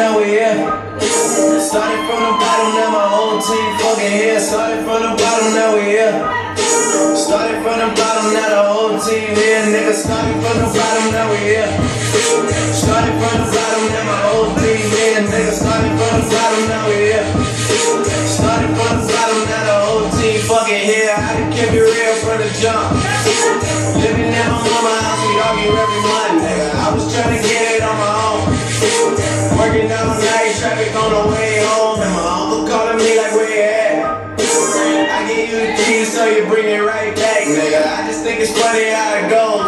now we here. Started from the bottom, now my whole team fucking here. Started from the bottom, now we here. Started from the bottom, now the whole team here. Nigga, started from the bottom, now we here. Started from the bottom, now my whole team here. Nigga, started from the bottom, now we here. Started from the bottom, now the whole team fucking here. I done kept it real from the jump. Living at my mama house, we argue every month, keys bring it right back, nigga. I just think it's funny how it goes.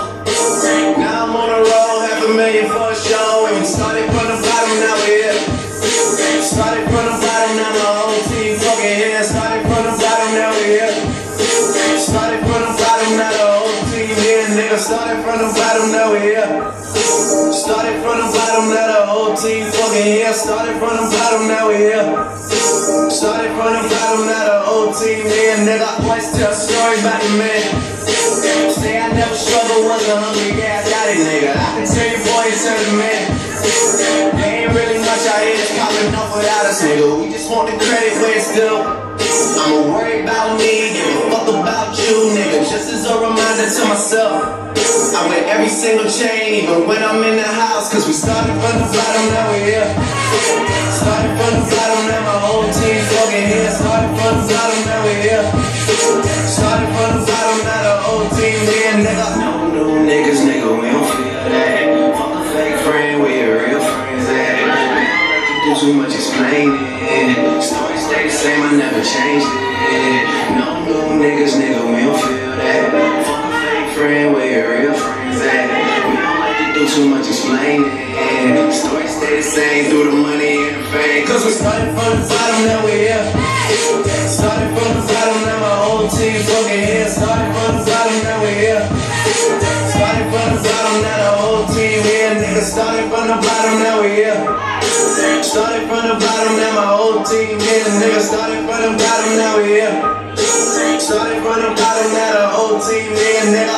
Now I'm on the road, half a million for a show, and started from the bottom, now we here. Started from the bottom, now my whole team fucking here. Started from the bottom, now we here. Started from the bottom, now the whole team here, nigga. Started from the bottom, now we here. Started from the bottom, now the whole team fucking here. Started from the bottom, now we here. Started from the bottom, now the team here, nigga. Always tell stories about the man. Say I never struggled, wasn't hungry, yeah, I got it, nigga. I can tell you, boy, it's the man. There ain't really much out here that's popping off without us, nigga. We just want the credit where it's due. I'ma worry about me, give a fuck about you, nigga. Just as a reminder to myself. I wear every single chain, even when I'm in the house. Cause we started from the bottom, now we're here. Much explaining. Story stay the same, I never changed it. No new niggas, nigga, we don't feel that. Fuck a fake friend, where your real friends at? We don't like to do too much explaining. Story stay the same through the money and the fame. Cause we started from the bottom, now we here. Started from the bottom, now my whole team fucking here. Started from the bottom, now we here. Started from the bottom, now the whole team here. Nigga, started from the bottom, now we here. Started from the bottom, now my whole team here. Nigga, started from the bottom, now we here. Started from the bottom, now the whole team here. Nigga.